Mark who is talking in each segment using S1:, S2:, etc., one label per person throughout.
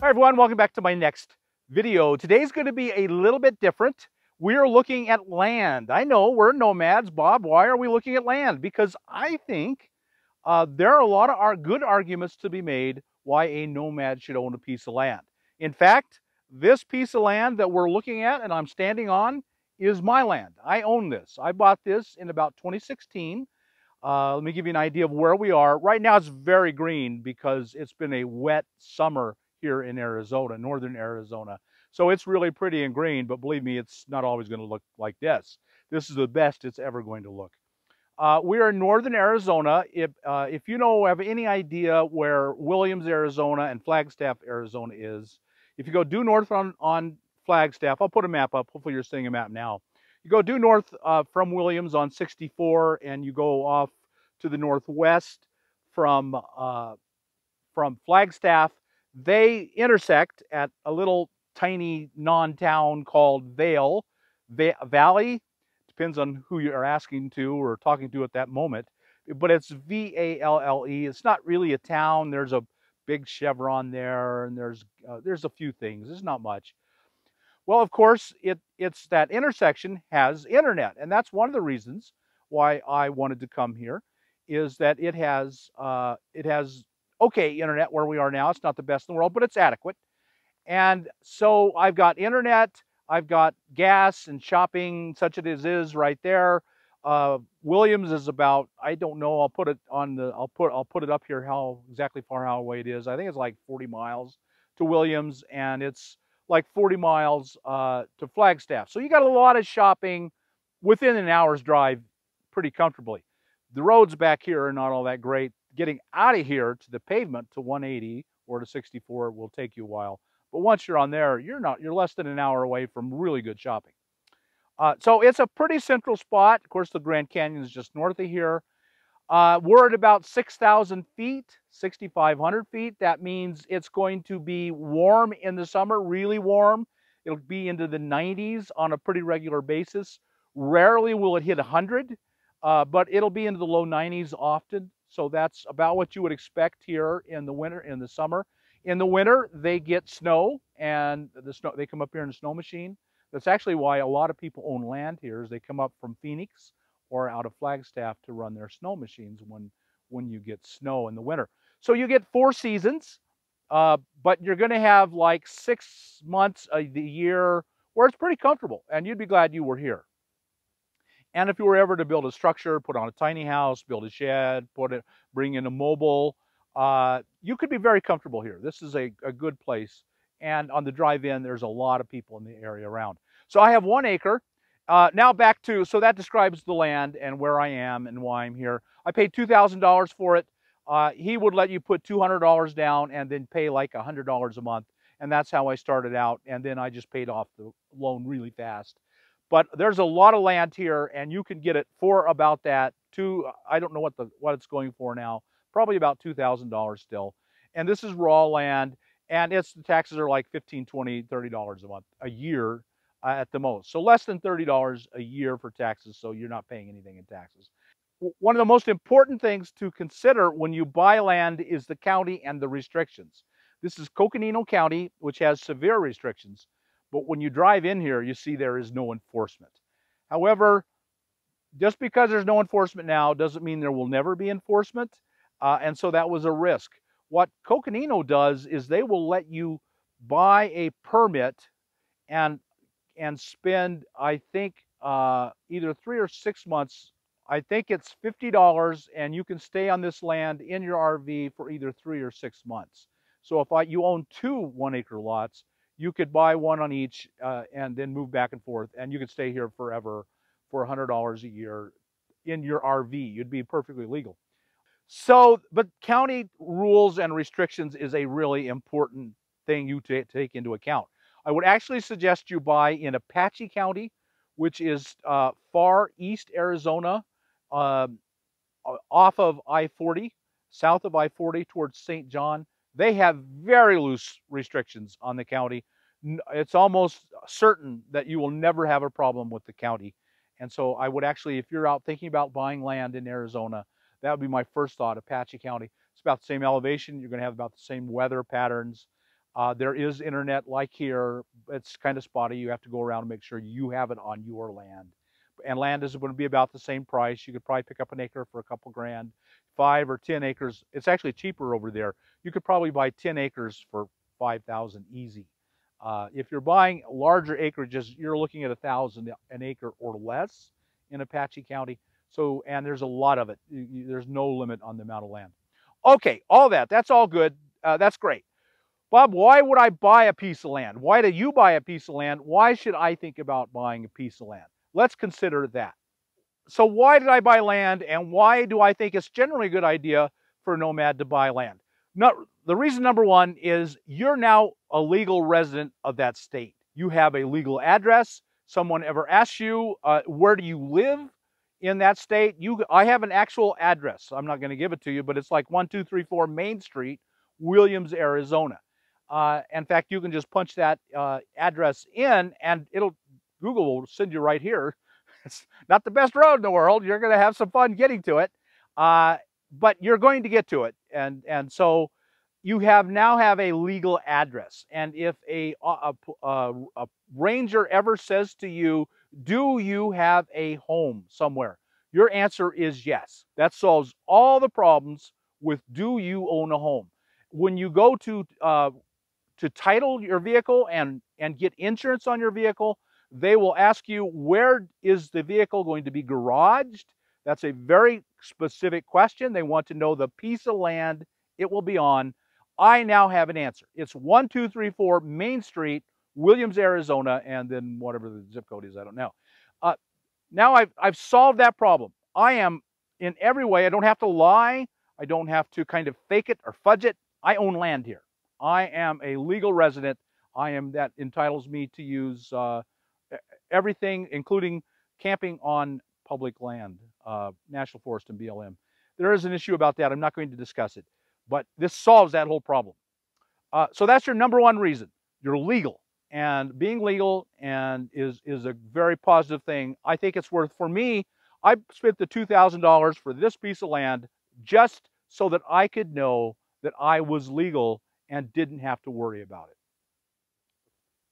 S1: Hi everyone, welcome back to my next video. Today's going to be a little bit different. We're looking at land. I know we're nomads. Bob, why are we looking at land? Because I think uh, there are a lot of good arguments to be made why a nomad should own a piece of land. In fact, this piece of land that we're looking at and I'm standing on is my land. I own this. I bought this in about 2016. Uh, let me give you an idea of where we are. Right now it's very green because it's been a wet summer here in Arizona, northern Arizona. So it's really pretty and green, but believe me, it's not always going to look like this. This is the best it's ever going to look. Uh, we are in northern Arizona. If, uh, if you know, have any idea where Williams, Arizona and Flagstaff, Arizona is, if you go due north on, on Flagstaff, I'll put a map up. Hopefully you're seeing a map now. You go due north uh, from Williams on 64 and you go off to the northwest from, uh, from Flagstaff they intersect at a little tiny non-town called Vale, Va Valley. Depends on who you are asking to or talking to at that moment. But it's V-A-L-L-E. It's not really a town. There's a big chevron there, and there's uh, there's a few things. There's not much. Well, of course, it it's that intersection has internet, and that's one of the reasons why I wanted to come here, is that it has uh, it has okay internet where we are now. It's not the best in the world, but it's adequate. And so I've got internet, I've got gas and shopping, such as it is right there. Uh, Williams is about, I don't know, I'll put it on the, I'll put, I'll put it up here how exactly far how away it is. I think it's like 40 miles to Williams and it's like 40 miles uh, to Flagstaff. So you got a lot of shopping within an hour's drive pretty comfortably. The roads back here are not all that great getting out of here to the pavement to 180 or to 64 will take you a while. But once you're on there, you're not, you're less than an hour away from really good shopping. Uh, so it's a pretty central spot. Of course, the Grand Canyon is just north of here. Uh, we're at about 6,000 feet, 6,500 feet. That means it's going to be warm in the summer, really warm. It'll be into the 90s on a pretty regular basis. Rarely will it hit 100, uh, but it'll be into the low 90s often. So that's about what you would expect here in the winter, in the summer. In the winter, they get snow and the snow, they come up here in a snow machine. That's actually why a lot of people own land here is they come up from Phoenix or out of Flagstaff to run their snow machines when, when you get snow in the winter. So you get four seasons, uh, but you're going to have like six months of the year where it's pretty comfortable and you'd be glad you were here. And if you were ever to build a structure, put on a tiny house, build a shed, put it, bring in a mobile, uh, you could be very comfortable here. This is a, a good place. And on the drive in, there's a lot of people in the area around. So I have one acre. Uh, now back to, so that describes the land and where I am and why I'm here. I paid $2,000 for it. Uh, he would let you put $200 down and then pay like $100 a month. And that's how I started out. And then I just paid off the loan really fast. But there's a lot of land here, and you can get it for about that. Two, I don't know what the what it's going for now. Probably about two thousand dollars still. And this is raw land, and its the taxes are like 15 20 30 dollars a month a year uh, at the most. So less than thirty dollars a year for taxes. So you're not paying anything in taxes. One of the most important things to consider when you buy land is the county and the restrictions. This is Coconino County, which has severe restrictions. But when you drive in here, you see there is no enforcement. However, just because there's no enforcement now doesn't mean there will never be enforcement. Uh, and so that was a risk. What Coconino does is they will let you buy a permit and and spend, I think, uh, either three or six months. I think it's $50 and you can stay on this land in your RV for either three or six months. So if I, you own two one acre lots, you could buy one on each uh, and then move back and forth, and you could stay here forever for $100 a year in your RV. You'd be perfectly legal. So, but county rules and restrictions is a really important thing you take into account. I would actually suggest you buy in Apache County, which is uh, far east Arizona, um, off of I-40, south of I-40 towards St. John. They have very loose restrictions on the county. It's almost certain that you will never have a problem with the county. And so I would actually, if you're out thinking about buying land in Arizona, that would be my first thought, Apache County. It's about the same elevation. You're going to have about the same weather patterns. Uh, there is internet like here. It's kind of spotty. You have to go around and make sure you have it on your land. And land is going to be about the same price. You could probably pick up an acre for a couple grand. Five or 10 acres. It's actually cheaper over there. You could probably buy 10 acres for 5,000 easy. Uh, if you're buying larger acreages, you're looking at a thousand an acre or less in Apache County. So, and there's a lot of it. There's no limit on the amount of land. Okay, all that, that's all good. Uh, that's great. Bob, why would I buy a piece of land? Why do you buy a piece of land? Why should I think about buying a piece of land? Let's consider that. So why did I buy land and why do I think it's generally a good idea for a nomad to buy land? Not, the reason number one is you're now a legal resident of that state. You have a legal address. Someone ever asks you, uh, where do you live in that state? You, I have an actual address. I'm not going to give it to you, but it's like 1234 Main Street, Williams, Arizona. Uh, in fact, you can just punch that uh, address in and it'll Google will send you right here. It's not the best road in the world. You're going to have some fun getting to it, uh, but you're going to get to it. And and so you have now have a legal address. And if a, a, a, a ranger ever says to you, "Do you have a home somewhere?" Your answer is yes. That solves all the problems with "Do you own a home?" When you go to uh, to title your vehicle and, and get insurance on your vehicle, they will ask you where is the vehicle going to be garaged? That's a very specific question. They want to know the piece of land it will be on. I now have an answer. It's 1234 Main Street, Williams, Arizona, and then whatever the zip code is, I don't know. Uh, now I've, I've solved that problem. I am in every way, I don't have to lie. I don't have to kind of fake it or fudge it. I own land here. I am a legal resident. I am that entitles me to use uh, everything, including camping on public land, uh, National Forest and BLM. There is an issue about that. I'm not going to discuss it, but this solves that whole problem. Uh, so that's your number one reason. You're legal, and being legal and is is a very positive thing. I think it's worth for me. I spent the two thousand dollars for this piece of land just so that I could know that I was legal and didn't have to worry about it.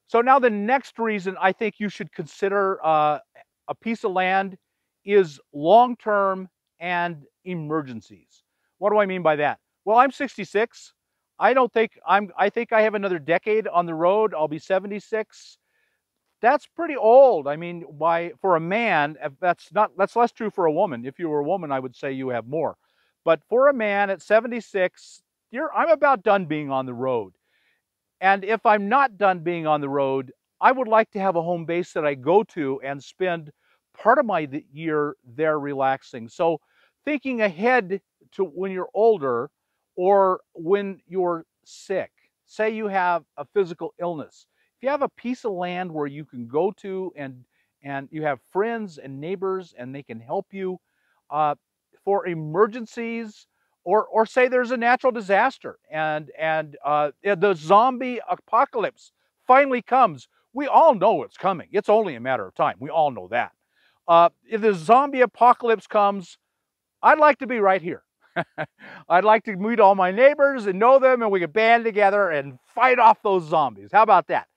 S1: So now the next reason I think you should consider uh, a piece of land is long-term and emergencies. What do I mean by that? Well, I'm 66. I don't think I'm, I think I have another decade on the road. I'll be 76. That's pretty old. I mean, why for a man, that's not, that's less true for a woman. If you were a woman, I would say you have more. But for a man at 76, you're, I'm about done being on the road. And if I'm not done being on the road, I would like to have a home base that I go to and spend part of my year there relaxing. So thinking ahead to when you're older or when you're sick, say you have a physical illness, if you have a piece of land where you can go to and and you have friends and neighbors and they can help you uh, for emergencies or or say there's a natural disaster and and uh, the zombie apocalypse finally comes. We all know it's coming. It's only a matter of time. We all know that. Uh, if the zombie apocalypse comes, I'd like to be right here. I'd like to meet all my neighbors and know them, and we could band together and fight off those zombies. How about that?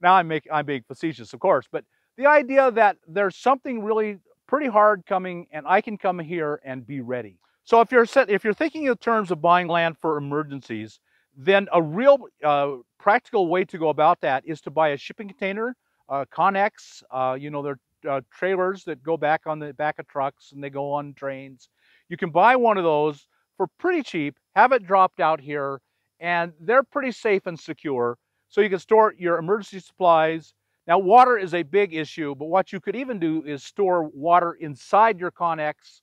S1: Now I'm making I'm being facetious, of course, but the idea that there's something really pretty hard coming, and I can come here and be ready. So if you're set, if you're thinking in terms of buying land for emergencies, then a real uh, practical way to go about that is to buy a shipping container, uh, Conex. Uh, you know, they're uh, trailers that go back on the back of trucks and they go on trains. You can buy one of those for pretty cheap, have it dropped out here, and they're pretty safe and secure. So you can store your emergency supplies. Now, water is a big issue, but what you could even do is store water inside your Conex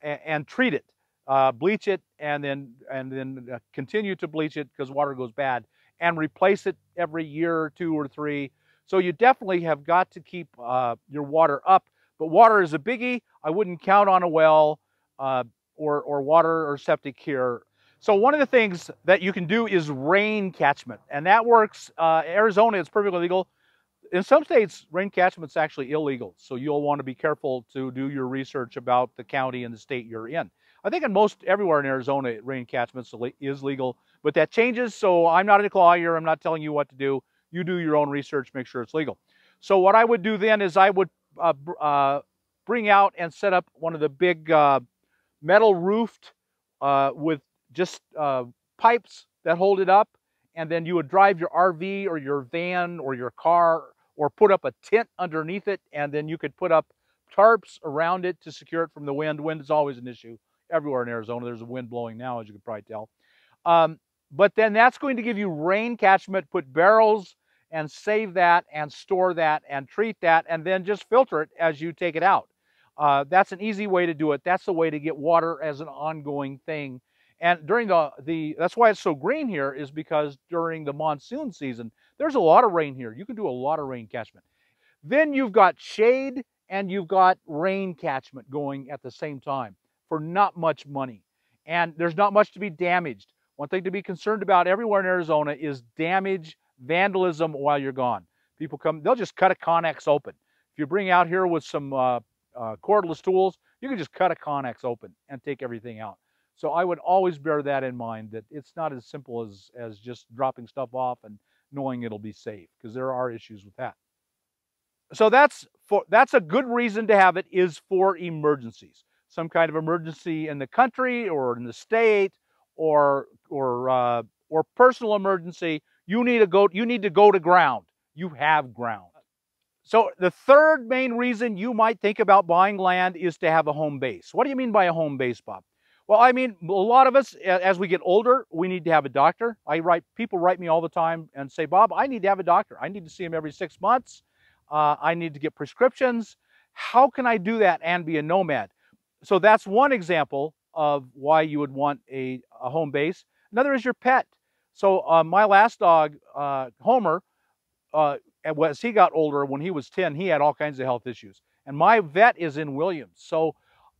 S1: and, and treat it uh, bleach it, and then and then uh, continue to bleach it because water goes bad, and replace it every year or two or three. So you definitely have got to keep uh, your water up. But water is a biggie. I wouldn't count on a well uh, or or water or septic here. So one of the things that you can do is rain catchment, and that works. Uh, Arizona, it's perfectly legal. In some states, rain catchment is actually illegal. So you'll want to be careful to do your research about the county and the state you're in. I think in most everywhere in Arizona, rain catchment is legal, But that changes, so I'm not a lawyer. I'm not telling you what to do. You do your own research, make sure it's legal. So what I would do then is I would uh, uh, bring out and set up one of the big uh, metal roofed uh, with just uh, pipes that hold it up. And then you would drive your RV or your van or your car or put up a tent underneath it. And then you could put up tarps around it to secure it from the wind. Wind is always an issue everywhere in Arizona. There's a wind blowing now, as you can probably tell. Um, but then that's going to give you rain catchment, put barrels and save that and store that and treat that and then just filter it as you take it out. Uh, that's an easy way to do it. That's the way to get water as an ongoing thing. And during the, the, that's why it's so green here is because during the monsoon season, there's a lot of rain here. You can do a lot of rain catchment. Then you've got shade and you've got rain catchment going at the same time for not much money. And there's not much to be damaged. One thing to be concerned about everywhere in Arizona is damage, vandalism while you're gone. People come, they'll just cut a Conex open. If you bring out here with some uh, uh, cordless tools, you can just cut a Conex open and take everything out. So I would always bear that in mind that it's not as simple as, as just dropping stuff off and knowing it'll be safe because there are issues with that. So that's for that's a good reason to have it is for emergencies. Some kind of emergency in the country or in the state or or uh, or personal emergency, you need to go you need to go to ground. You have ground. So the third main reason you might think about buying land is to have a home base. What do you mean by a home base, Bob? Well, I mean, a lot of us, as we get older, we need to have a doctor. I write, people write me all the time and say, Bob, I need to have a doctor. I need to see him every six months. Uh, I need to get prescriptions. How can I do that and be a nomad? So that's one example of why you would want a, a home base. Another is your pet. So uh, my last dog, uh, Homer, uh, as he got older, when he was 10, he had all kinds of health issues. And my vet is in Williams. So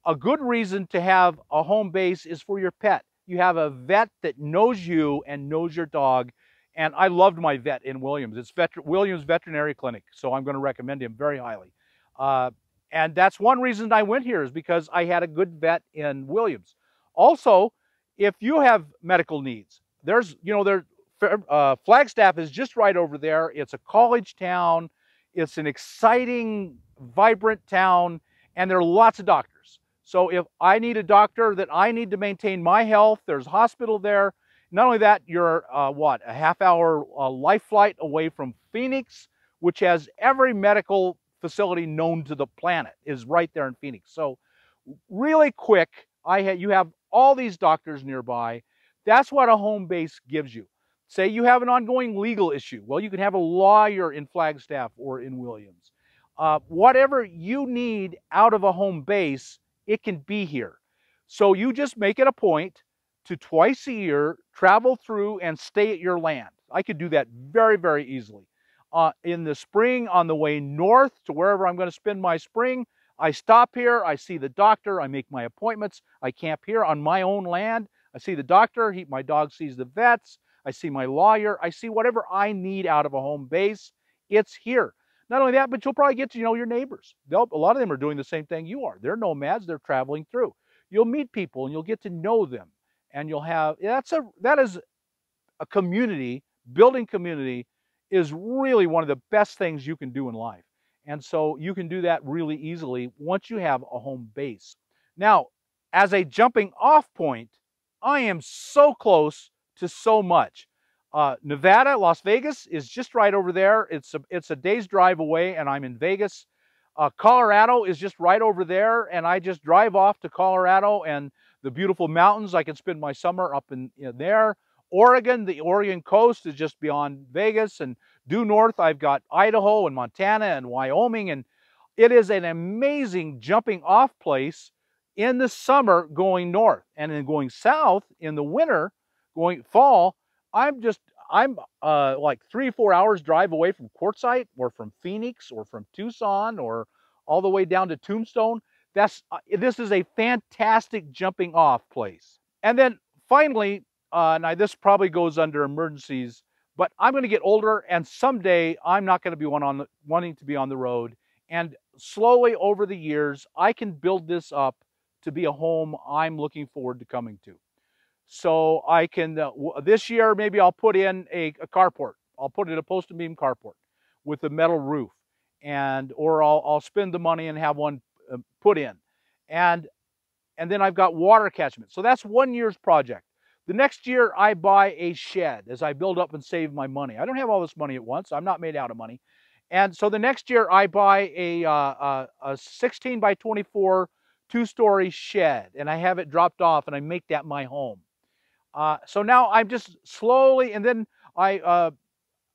S1: a good reason to have a home base is for your pet. You have a vet that knows you and knows your dog. And I loved my vet in Williams. It's vet Williams Veterinary Clinic. So I'm going to recommend him very highly. And that's one reason I went here is because I had a good vet in Williams. Also, if you have medical needs, there's, you know, there, uh, Flagstaff is just right over there. It's a college town. It's an exciting, vibrant town, and there are lots of doctors. So if I need a doctor that I need to maintain my health, there's a hospital there. Not only that, you're, uh, what, a half hour uh, life flight away from Phoenix, which has every medical facility known to the planet is right there in Phoenix. So really quick, I had, you have all these doctors nearby. That's what a home base gives you. Say you have an ongoing legal issue. Well, you can have a lawyer in Flagstaff or in Williams. Uh, whatever you need out of a home base, it can be here. So you just make it a point to twice a year travel through and stay at your land. I could do that very, very easily uh, in the spring on the way north to wherever I'm going to spend my spring. I stop here, I see the doctor, I make my appointments, I camp here on my own land. I see the doctor, he, my dog sees the vets, I see my lawyer, I see whatever I need out of a home base. It's here. Not only that, but you'll probably get to know your neighbors. They'll, a lot of them are doing the same thing you are. They're nomads, they're traveling through. You'll meet people and you'll get to know them. And you'll have, that's a, that is a community, building community is really one of the best things you can do in life. And so you can do that really easily once you have a home base. Now, as a jumping off point, I am so close to so much. Uh, Nevada, Las Vegas is just right over there. It's a, it's a day's drive away, and I'm in Vegas. Uh, Colorado is just right over there, and I just drive off to Colorado and the beautiful mountains. I can spend my summer up in, in there. Oregon, the Oregon coast is just beyond Vegas. And due north, I've got Idaho and Montana and Wyoming. And it is an amazing jumping off place in the summer going north. And then going south in the winter, going fall, I'm just, I'm uh, like three, four hours drive away from Quartzsite or from Phoenix or from Tucson or all the way down to Tombstone. That's, uh, this is a fantastic jumping off place. And then finally, uh, now, this probably goes under emergencies, but I'm going to get older, and someday I'm not going to be one on the, wanting to be on the road. And slowly over the years, I can build this up to be a home I'm looking forward to coming to. So I can, uh, this year, maybe I'll put in a, a carport. I'll put in a post and beam carport with a metal roof and, or I'll, I'll spend the money and have one uh, put in. And, and then I've got water catchment. So that's one year's project. The next year I buy a shed as I build up and save my money. I don't have all this money at once. I'm not made out of money. And so the next year I buy a, uh, a, a 16 by 24 two-story shed and I have it dropped off and I make that my home. Uh, so now I'm just slowly, and then I uh,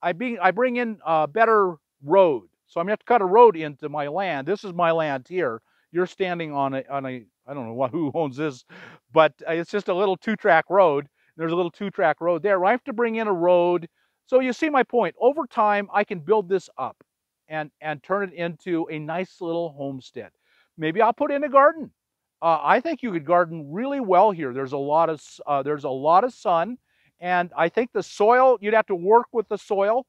S1: I, be, I bring in a better road. So I'm gonna have to cut a road into my land. This is my land here. You're standing on a on a I don't know who owns this, but it's just a little two-track road. There's a little two-track road there. I have to bring in a road. So you see my point. Over time, I can build this up and and turn it into a nice little homestead. Maybe I'll put in a garden. Uh, I think you could garden really well here. There's a lot of uh, there's a lot of sun, and I think the soil you'd have to work with the soil.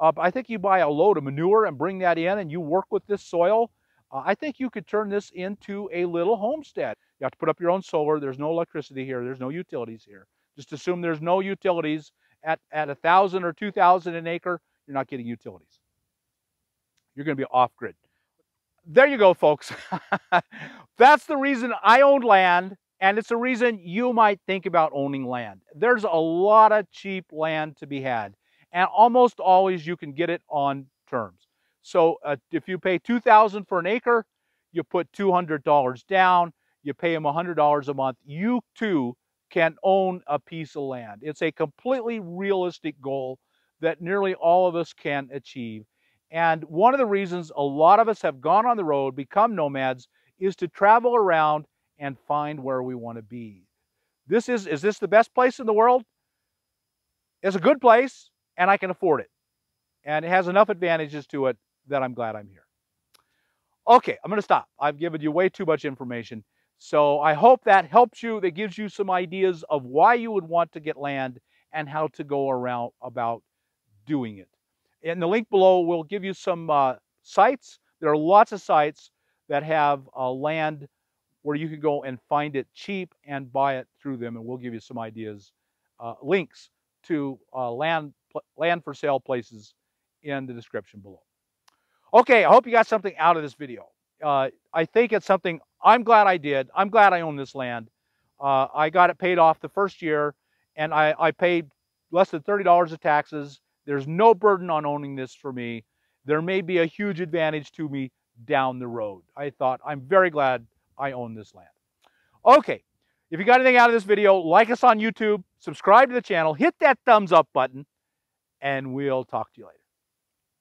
S1: Uh, I think you buy a load of manure and bring that in, and you work with this soil. Uh, I think you could turn this into a little homestead. You have to put up your own solar. There's no electricity here. There's no utilities here. Just assume there's no utilities at at a thousand or two thousand an acre. You're not getting utilities. You're going to be off grid there you go, folks. That's the reason I own land, and it's the reason you might think about owning land. There's a lot of cheap land to be had, and almost always you can get it on terms. So uh, if you pay 2000 for an acre, you put $200 down, you pay them $100 a month, you too can own a piece of land. It's a completely realistic goal that nearly all of us can achieve. And one of the reasons a lot of us have gone on the road, become nomads, is to travel around and find where we want to be. This is, is this the best place in the world? It's a good place and I can afford it. And it has enough advantages to it that I'm glad I'm here. Okay, I'm going to stop. I've given you way too much information. So I hope that helps you, that gives you some ideas of why you would want to get land and how to go around about doing it. In the link below, we'll give you some uh, sites. There are lots of sites that have uh, land where you can go and find it cheap and buy it through them, and we'll give you some ideas, uh, links to uh, land land for sale places in the description below. Okay, I hope you got something out of this video. Uh, I think it's something I'm glad I did. I'm glad I own this land. Uh, I got it paid off the first year, and I, I paid less than $30 of taxes there's no burden on owning this for me. There may be a huge advantage to me down the road. I thought, I'm very glad I own this land. Okay, if you got anything out of this video, like us on YouTube, subscribe to the channel, hit that thumbs up button, and we'll talk to you later.